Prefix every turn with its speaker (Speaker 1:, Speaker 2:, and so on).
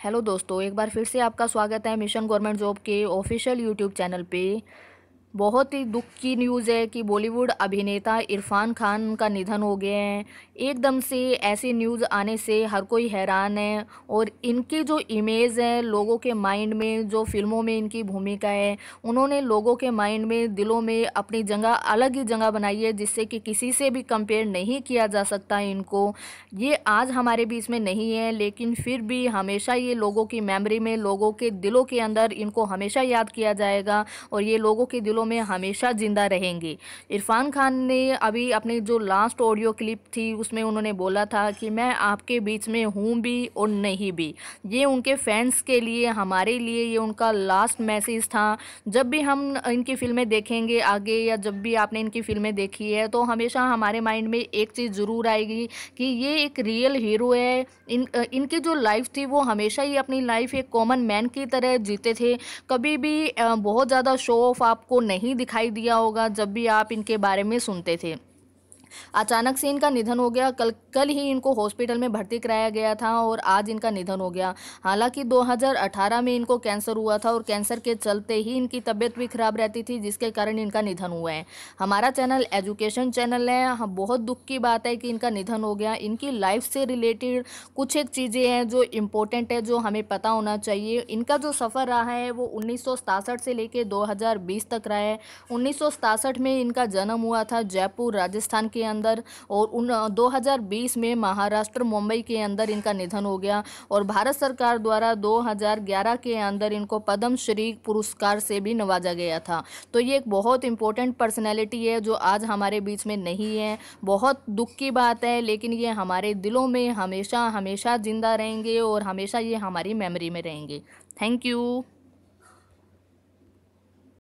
Speaker 1: Hello दोस्तों, एक बार फिर से आपका स्वागत है मिशन गवर्नमेंट जॉब के ऑफिशियल यूट्यूब चैनल पे। बहुत ही दुख की न्यूज़ है कि बॉलीवुड अभिनेता इरफान खान का निधन हो गया है। एकदम से ऐसी न्यूज़ आने से हर कोई हैरान है और इनकी जो इमेज है लोगों के माइंड में, जो फ़िल्मों में इनकी भूमिका है, उन्होंने लोगों के माइंड में, दिलों में अपनी जगह, अलग ही जगह बनाई है जिससे कि किसी से भी कंपेयर नहीं किया जा सकता इनको। ये आज हमारे बीच में नहीं है, लेकिन फिर भी हमेशा ये लोगों की मेमरी में, लोगों के दिलों के अंदर इनको हमेशा याद किया जाएगा और ये लोगों के दिलों में हमेशा ज़िंदा रहेंगे। इरफान खान ने अभी अपनी जो लास्ट ऑडियो क्लिप थी, उसमें उन्होंने बोला था कि मैं आपके बीच में हूँ भी और नहीं भी। ये उनके फैंस के लिए, हमारे लिए ये उनका लास्ट मैसेज था। जब भी हम इनकी फ़िल्में देखेंगे आगे या जब भी आपने इनकी फ़िल्में देखी है तो हमेशा हमारे माइंड में एक चीज़ ज़रूर आएगी कि ये एक रियल हीरो है। इन, इनकी जो लाइफ थी, वो हमेशा ही अपनी लाइफ एक कॉमन मैन की तरह जीते थे। कभी भी बहुत ज़्यादा शो ऑफ़ आपको नहीं दिखाई दिया होगा जब भी आप इनके बारे में सुनते थे। अचानक से इनका निधन हो गया। कल कल ही इनको हॉस्पिटल में भर्ती कराया गया था और आज इनका निधन हो गया। हालाँकि 2018 में इनको कैंसर हुआ था और कैंसर के चलते ही इनकी तबीयत भी खराब रहती थी जिसके कारण इनका निधन हुआ है। हमारा चैनल एजुकेशन चैनल है। हाँ, बहुत दुख की बात है कि इनका निधन हो गया। इनकी लाइफ से रिलेटेड कुछ एक चीज़ें हैं जो इम्पोर्टेंट है जो हमें पता होना चाहिए। इनका जो सफ़र रहा है वो उन्नीस से लेकर दो हज़ार बीस तक रहा है। उन्नीस में इनका जन्म हुआ था जयपुर राजस्थान के अंदर और उन 2020 में महाराष्ट्र मुंबई के अंदर इनका निधन हो गया और भारत सरकार द्वारा 2011 के अंदर इनको पद्म पुरस्कार से भी नवाजा गया था। तो ये एक बहुत इंपॉर्टेंट पर्सनैलिटी है जो आज हमारे बीच में नहीं है। बहुत दुख की बात है, लेकिन ये हमारे दिलों में हमेशा हमेशा ज़िंदा रहेंगे और हमेशा ये हमारी मेमोरी में रहेंगे। Thank you